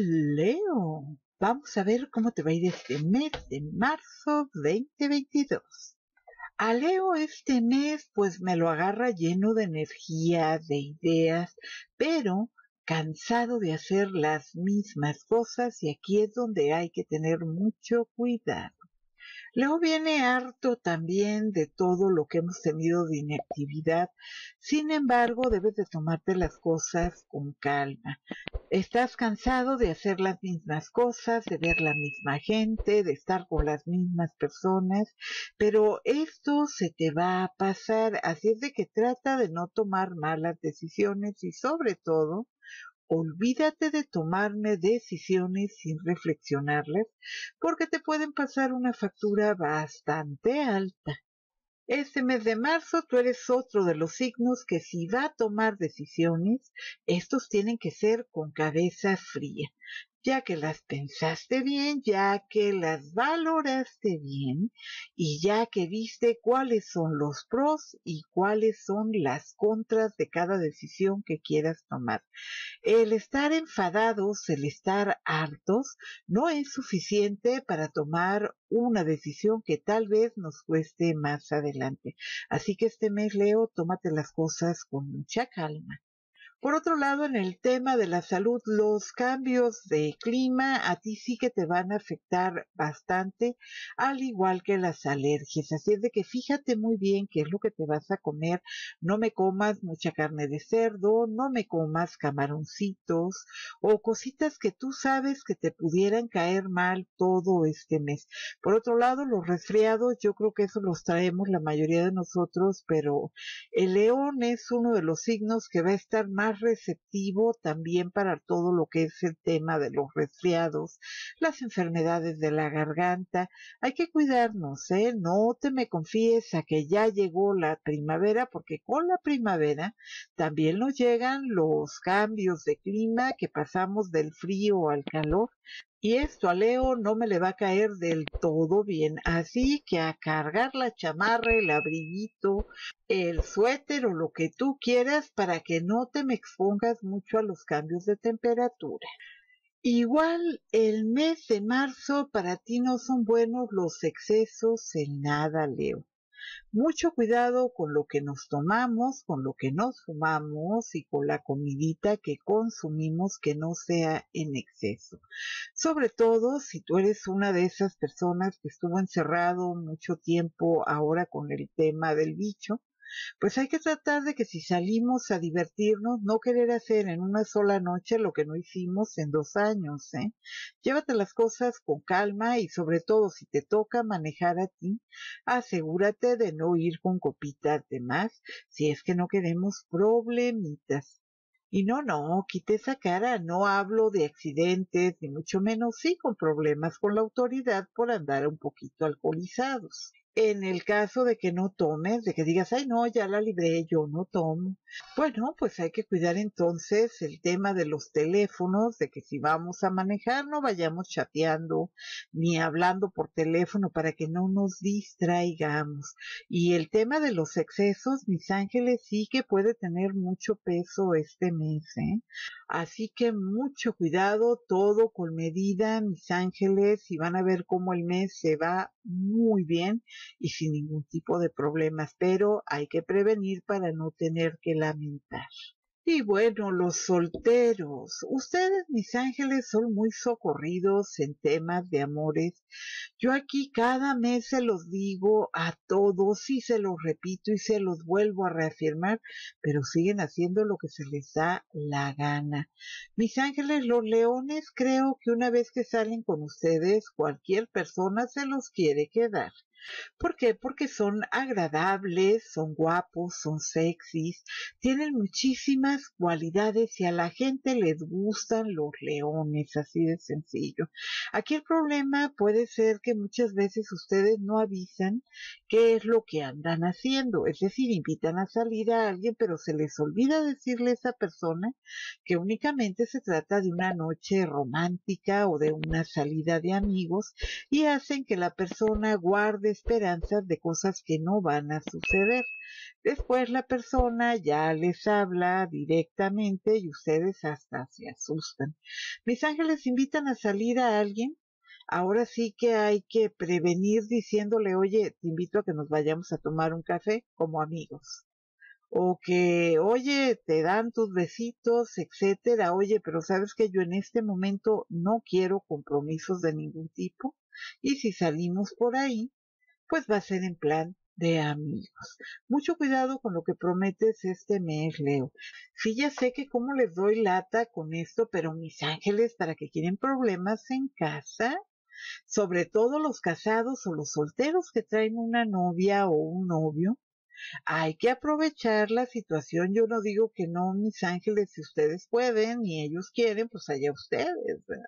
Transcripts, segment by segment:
Leo, vamos a ver cómo te va a ir este mes de marzo 2022. A Leo este mes pues me lo agarra lleno de energía, de ideas, pero cansado de hacer las mismas cosas y aquí es donde hay que tener mucho cuidado. Luego viene harto también de todo lo que hemos tenido de inactividad. Sin embargo, debes de tomarte las cosas con calma. Estás cansado de hacer las mismas cosas, de ver la misma gente, de estar con las mismas personas, pero esto se te va a pasar, así es de que trata de no tomar malas decisiones y sobre todo olvídate de tomarme decisiones sin reflexionarlas porque te pueden pasar una factura bastante alta. Este mes de marzo tú eres otro de los signos que si va a tomar decisiones, estos tienen que ser con cabeza fría ya que las pensaste bien, ya que las valoraste bien y ya que viste cuáles son los pros y cuáles son las contras de cada decisión que quieras tomar. El estar enfadados, el estar hartos, no es suficiente para tomar una decisión que tal vez nos cueste más adelante. Así que este mes, Leo, tómate las cosas con mucha calma. Por otro lado, en el tema de la salud, los cambios de clima a ti sí que te van a afectar bastante, al igual que las alergias. Así es de que fíjate muy bien qué es lo que te vas a comer. No me comas mucha carne de cerdo, no me comas camaroncitos o cositas que tú sabes que te pudieran caer mal todo este mes. Por otro lado, los resfriados, yo creo que eso los traemos la mayoría de nosotros, pero el león es uno de los signos que va a estar más receptivo también para todo lo que es el tema de los resfriados, las enfermedades de la garganta. Hay que cuidarnos, ¿eh? No te me confíes a que ya llegó la primavera, porque con la primavera también nos llegan los cambios de clima que pasamos del frío al calor. Y esto a Leo no me le va a caer del todo bien, así que a cargar la chamarra, el abriguito, el suéter o lo que tú quieras para que no te me expongas mucho a los cambios de temperatura. Igual el mes de marzo para ti no son buenos los excesos en nada, Leo mucho cuidado con lo que nos tomamos, con lo que nos fumamos y con la comidita que consumimos que no sea en exceso. Sobre todo si tú eres una de esas personas que estuvo encerrado mucho tiempo ahora con el tema del bicho, pues hay que tratar de que si salimos a divertirnos, no querer hacer en una sola noche lo que no hicimos en dos años, ¿eh? Llévate las cosas con calma y sobre todo si te toca manejar a ti, asegúrate de no ir con copitas de más si es que no queremos problemitas. Y no, no, quite esa cara, no hablo de accidentes, ni mucho menos sí con problemas con la autoridad por andar un poquito alcoholizados en el caso de que no tomes, de que digas, ay no, ya la libré, yo no tomo. Bueno, pues hay que cuidar entonces el tema de los teléfonos, de que si vamos a manejar no vayamos chateando ni hablando por teléfono para que no nos distraigamos. Y el tema de los excesos, mis ángeles, sí que puede tener mucho peso este mes, ¿eh? Así que mucho cuidado, todo con medida, mis ángeles, y van a ver cómo el mes se va muy bien y sin ningún tipo de problemas, pero hay que prevenir para no tener que lamentar. Y bueno, los solteros, ustedes, mis ángeles, son muy socorridos en temas de amores. Yo aquí cada mes se los digo a todos y se los repito y se los vuelvo a reafirmar, pero siguen haciendo lo que se les da la gana. Mis ángeles, los leones, creo que una vez que salen con ustedes, cualquier persona se los quiere quedar. ¿Por qué? Porque son agradables, son guapos, son sexys, tienen muchísimas cualidades y a la gente les gustan los leones, así de sencillo. Aquí el problema puede ser que muchas veces ustedes no avisan qué es lo que andan haciendo, es decir, invitan a salir a alguien, pero se les olvida decirle a esa persona que únicamente se trata de una noche romántica o de una salida de amigos y hacen que la persona guarde esperanzas de cosas que no van a suceder. Después la persona ya les habla directamente y ustedes hasta se asustan. Mis ángeles invitan a salir a alguien. Ahora sí que hay que prevenir diciéndole, oye, te invito a que nos vayamos a tomar un café como amigos o que, oye, te dan tus besitos, etcétera, oye, pero sabes que yo en este momento no quiero compromisos de ningún tipo, y si salimos por ahí, pues va a ser en plan de amigos. Mucho cuidado con lo que prometes este mes, Leo. Sí, ya sé que como les doy lata con esto, pero mis ángeles, para que quieren problemas en casa, sobre todo los casados o los solteros que traen una novia o un novio, hay que aprovechar la situación. Yo no digo que no, mis ángeles, si ustedes pueden y ellos quieren, pues allá ustedes, ¿verdad?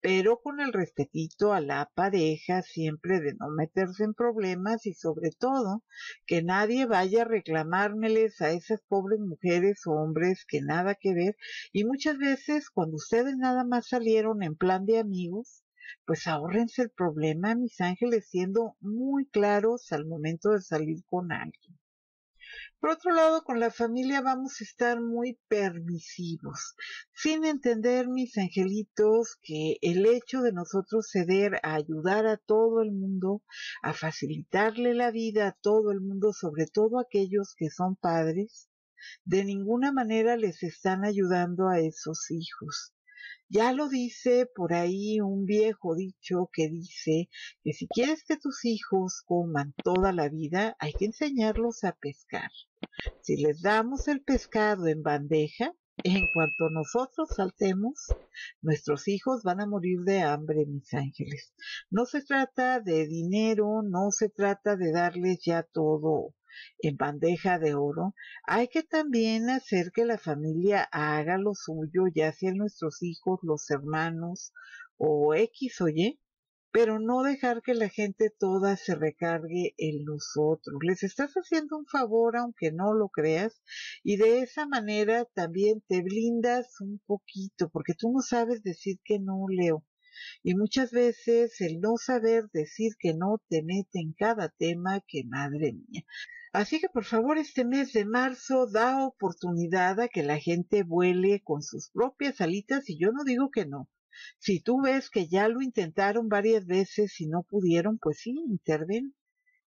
Pero con el respetito a la pareja, siempre de no meterse en problemas y sobre todo que nadie vaya a reclamármeles a esas pobres mujeres o hombres que nada que ver. Y muchas veces cuando ustedes nada más salieron en plan de amigos, pues ahórrense el problema, mis ángeles, siendo muy claros al momento de salir con alguien. Por otro lado, con la familia vamos a estar muy permisivos, sin entender, mis angelitos, que el hecho de nosotros ceder a ayudar a todo el mundo, a facilitarle la vida a todo el mundo, sobre todo a aquellos que son padres, de ninguna manera les están ayudando a esos hijos. Ya lo dice por ahí un viejo dicho que dice que si quieres que tus hijos coman toda la vida, hay que enseñarlos a pescar. Si les damos el pescado en bandeja, en cuanto nosotros saltemos, nuestros hijos van a morir de hambre, mis ángeles. No se trata de dinero, no se trata de darles ya todo en bandeja de oro, hay que también hacer que la familia haga lo suyo, ya sean nuestros hijos, los hermanos o X o Y, pero no dejar que la gente toda se recargue en nosotros. Les estás haciendo un favor aunque no lo creas y de esa manera también te blindas un poquito porque tú no sabes decir que no, Leo. Y muchas veces el no saber decir que no te mete en cada tema que madre mía. Así que por favor este mes de marzo da oportunidad a que la gente vuele con sus propias alitas y yo no digo que no. Si tú ves que ya lo intentaron varias veces y no pudieron, pues sí, interven.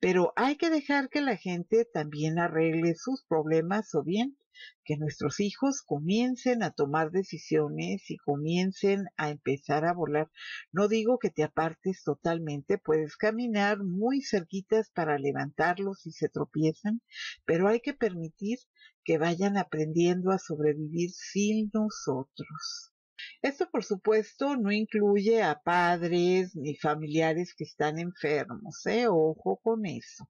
Pero hay que dejar que la gente también arregle sus problemas o bien que nuestros hijos comiencen a tomar decisiones y comiencen a empezar a volar. No digo que te apartes totalmente, puedes caminar muy cerquitas para levantarlos si se tropiezan, pero hay que permitir que vayan aprendiendo a sobrevivir sin nosotros. Esto, por supuesto, no incluye a padres ni familiares que están enfermos, ¿eh? Ojo con eso.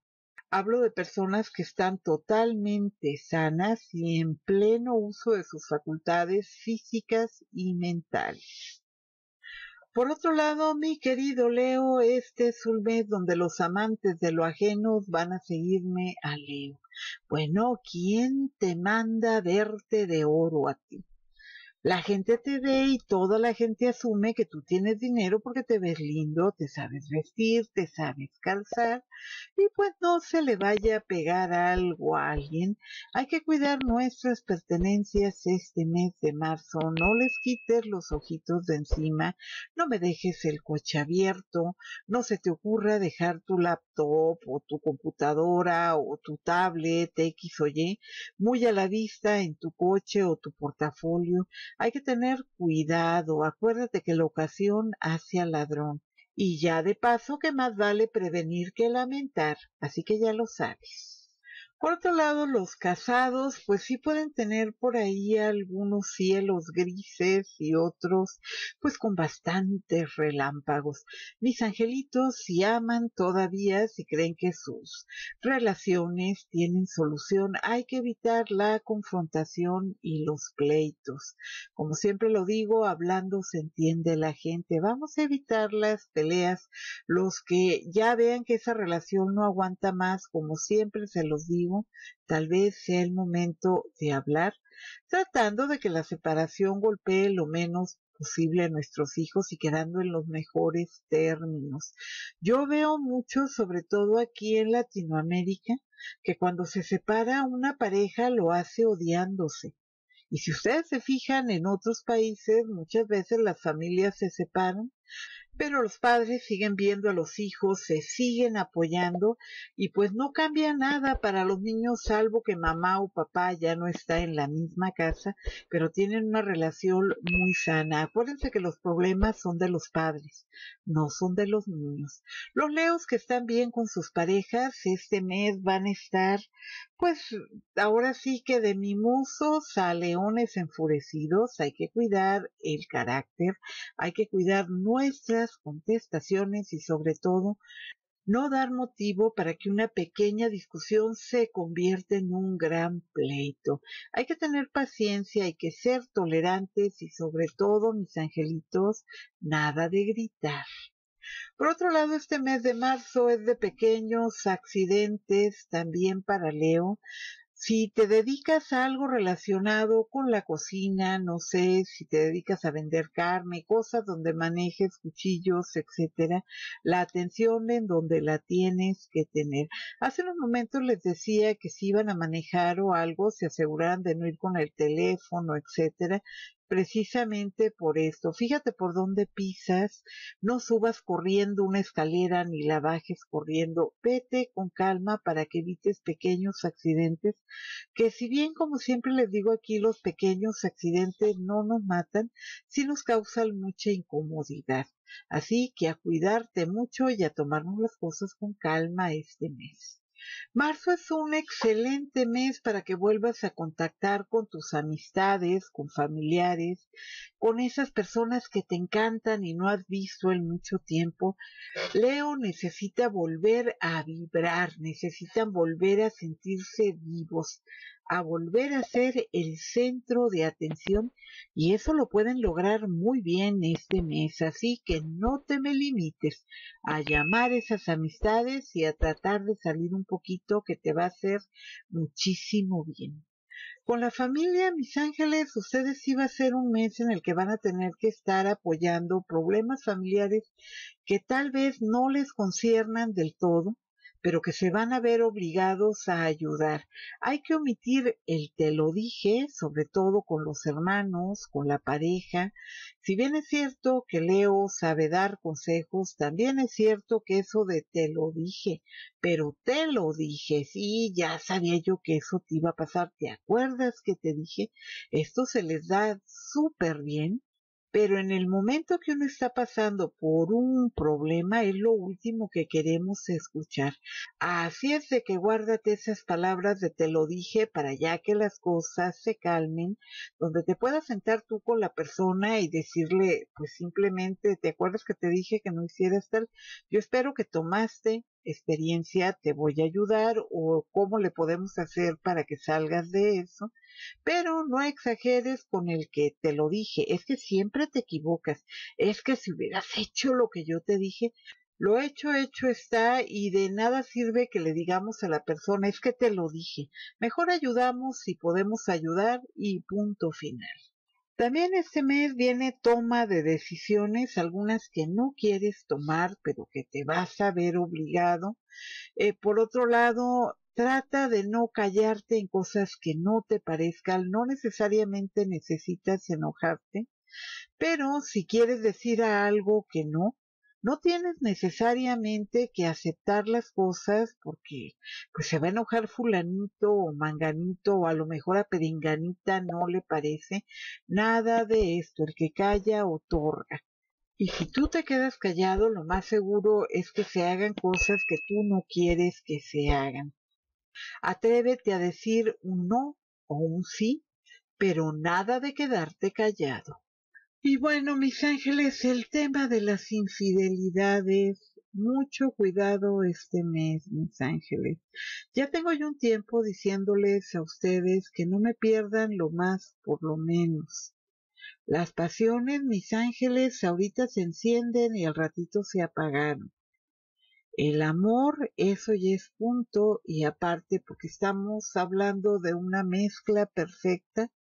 Hablo de personas que están totalmente sanas y en pleno uso de sus facultades físicas y mentales. Por otro lado, mi querido Leo, este es un mes donde los amantes de lo ajeno van a seguirme a Leo. Bueno, ¿quién te manda verte de oro a ti? La gente te ve y toda la gente asume que tú tienes dinero porque te ves lindo, te sabes vestir, te sabes calzar y pues no se le vaya a pegar algo a alguien. Hay que cuidar nuestras pertenencias este mes de marzo, no les quites los ojitos de encima, no me dejes el coche abierto, no se te ocurra dejar tu laptop o tu computadora o tu tablet X o Y muy a la vista en tu coche o tu portafolio hay que tener cuidado. Acuérdate que la ocasión hace al ladrón. Y ya de paso que más vale prevenir que lamentar. Así que ya lo sabes. Por otro lado, los casados, pues sí pueden tener por ahí algunos cielos grises y otros, pues con bastantes relámpagos. Mis angelitos, si aman todavía, si creen que sus relaciones tienen solución, hay que evitar la confrontación y los pleitos. Como siempre lo digo, hablando se entiende la gente. Vamos a evitar las peleas. Los que ya vean que esa relación no aguanta más, como siempre se los digo, tal vez sea el momento de hablar, tratando de que la separación golpee lo menos posible a nuestros hijos y quedando en los mejores términos. Yo veo mucho, sobre todo aquí en Latinoamérica, que cuando se separa una pareja lo hace odiándose. Y si ustedes se fijan en otros países, muchas veces las familias se separan pero los padres siguen viendo a los hijos, se siguen apoyando y pues no cambia nada para los niños salvo que mamá o papá ya no está en la misma casa, pero tienen una relación muy sana. Acuérdense que los problemas son de los padres, no son de los niños. Los leos que están bien con sus parejas este mes van a estar pues ahora sí que de mimosos a leones enfurecidos hay que cuidar el carácter, hay que cuidar nuestras contestaciones y sobre todo no dar motivo para que una pequeña discusión se convierta en un gran pleito. Hay que tener paciencia, hay que ser tolerantes y sobre todo, mis angelitos, nada de gritar. Por otro lado, este mes de marzo es de pequeños accidentes también para Leo. Si te dedicas a algo relacionado con la cocina, no sé, si te dedicas a vender carne, cosas donde manejes cuchillos, etcétera, la atención en donde la tienes que tener. Hace unos momentos les decía que si iban a manejar o algo, se aseguraran de no ir con el teléfono, etcétera, precisamente por esto. Fíjate por dónde pisas, no subas corriendo una escalera ni la bajes corriendo, vete con calma para que evites pequeños accidentes, que si bien como siempre les digo aquí, los pequeños accidentes no nos matan, sí nos causan mucha incomodidad. Así que a cuidarte mucho y a tomarnos las cosas con calma este mes. Marzo es un excelente mes para que vuelvas a contactar con tus amistades, con familiares, con esas personas que te encantan y no has visto en mucho tiempo. Leo necesita volver a vibrar, necesitan volver a sentirse vivos a volver a ser el centro de atención y eso lo pueden lograr muy bien este mes, así que no te me limites a llamar esas amistades y a tratar de salir un poquito que te va a hacer muchísimo bien. Con la familia, mis ángeles, ustedes iba a ser un mes en el que van a tener que estar apoyando problemas familiares que tal vez no les conciernan del todo, pero que se van a ver obligados a ayudar. Hay que omitir el te lo dije, sobre todo con los hermanos, con la pareja. Si bien es cierto que Leo sabe dar consejos, también es cierto que eso de te lo dije, pero te lo dije, sí, ya sabía yo que eso te iba a pasar. ¿Te acuerdas que te dije? Esto se les da súper bien pero en el momento que uno está pasando por un problema es lo último que queremos escuchar. Así es de que guárdate esas palabras de te lo dije para ya que las cosas se calmen, donde te puedas sentar tú con la persona y decirle, pues simplemente, ¿te acuerdas que te dije que no hicieras tal? Yo espero que tomaste experiencia, te voy a ayudar o cómo le podemos hacer para que salgas de eso pero no exageres con el que te lo dije, es que siempre te equivocas, es que si hubieras hecho lo que yo te dije, lo hecho, hecho está y de nada sirve que le digamos a la persona, es que te lo dije. Mejor ayudamos si podemos ayudar y punto final. También este mes viene toma de decisiones, algunas que no quieres tomar, pero que te vas a ver obligado. Eh, por otro lado, Trata de no callarte en cosas que no te parezcan, no necesariamente necesitas enojarte, pero si quieres decir algo que no, no tienes necesariamente que aceptar las cosas porque pues se va a enojar fulanito o manganito o a lo mejor a peringanita no le parece nada de esto, el que calla otorga. Y si tú te quedas callado, lo más seguro es que se hagan cosas que tú no quieres que se hagan. Atrévete a decir un no o un sí, pero nada de quedarte callado. Y bueno, mis ángeles, el tema de las infidelidades, mucho cuidado este mes, mis ángeles. Ya tengo yo un tiempo diciéndoles a ustedes que no me pierdan lo más por lo menos. Las pasiones, mis ángeles, ahorita se encienden y al ratito se apagaron. El amor, eso ya es punto y aparte porque estamos hablando de una mezcla perfecta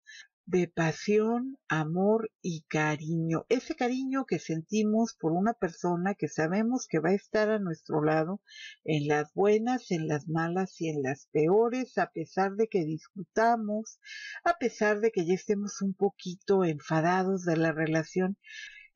de pasión, amor y cariño. Ese cariño que sentimos por una persona que sabemos que va a estar a nuestro lado en las buenas, en las malas y en las peores, a pesar de que discutamos, a pesar de que ya estemos un poquito enfadados de la relación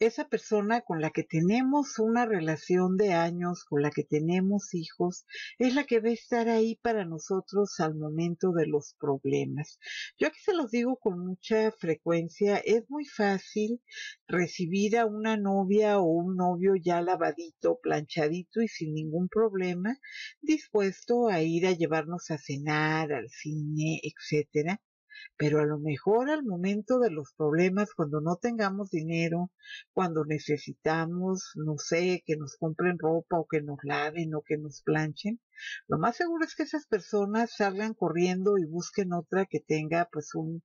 esa persona con la que tenemos una relación de años, con la que tenemos hijos, es la que va a estar ahí para nosotros al momento de los problemas. Yo aquí se los digo con mucha frecuencia, es muy fácil recibir a una novia o un novio ya lavadito, planchadito y sin ningún problema, dispuesto a ir a llevarnos a cenar, al cine, etcétera pero a lo mejor al momento de los problemas, cuando no tengamos dinero, cuando necesitamos, no sé, que nos compren ropa o que nos laven o que nos planchen, lo más seguro es que esas personas salgan corriendo y busquen otra que tenga pues un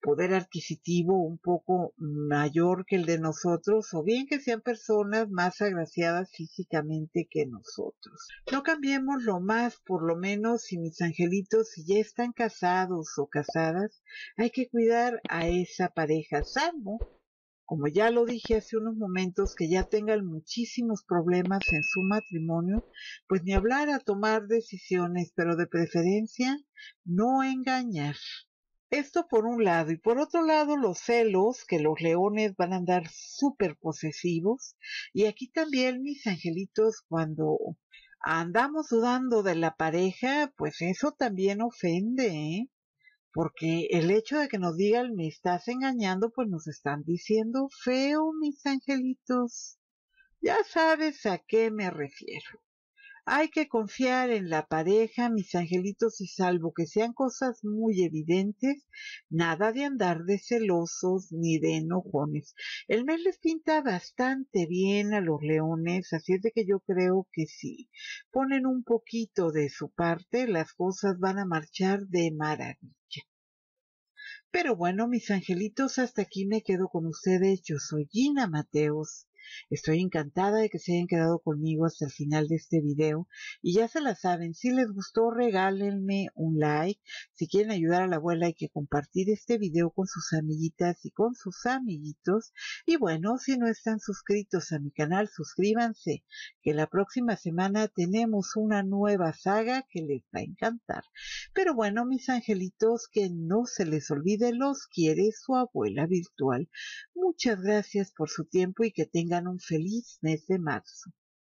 poder adquisitivo un poco mayor que el de nosotros o bien que sean personas más agraciadas físicamente que nosotros. No cambiemos lo más, por lo menos si mis angelitos si ya están casados o casadas, hay que cuidar a esa pareja, salvo como ya lo dije hace unos momentos, que ya tengan muchísimos problemas en su matrimonio, pues ni hablar a tomar decisiones, pero de preferencia no engañar. Esto por un lado. Y por otro lado, los celos, que los leones van a andar súper posesivos. Y aquí también, mis angelitos, cuando andamos dudando de la pareja, pues eso también ofende, ¿eh? Porque el hecho de que nos digan me estás engañando, pues nos están diciendo feo, mis angelitos. Ya sabes a qué me refiero. Hay que confiar en la pareja, mis angelitos, y salvo que sean cosas muy evidentes, nada de andar de celosos ni de enojones. El mes les pinta bastante bien a los leones, así es de que yo creo que si ponen un poquito de su parte, las cosas van a marchar de maravilla. Pero bueno, mis angelitos, hasta aquí me quedo con ustedes. Yo soy Gina Mateos Estoy encantada de que se hayan quedado conmigo hasta el final de este video y ya se la saben, si les gustó regálenme un like, si quieren ayudar a la abuela hay que compartir este video con sus amiguitas y con sus amiguitos y bueno, si no están suscritos a mi canal, suscríbanse, que la próxima semana tenemos una nueva saga que les va a encantar. Pero bueno, mis angelitos, que no se les olvide, los quiere su abuela virtual. Muchas gracias por su tiempo y que tengan un feliz mes de marzo.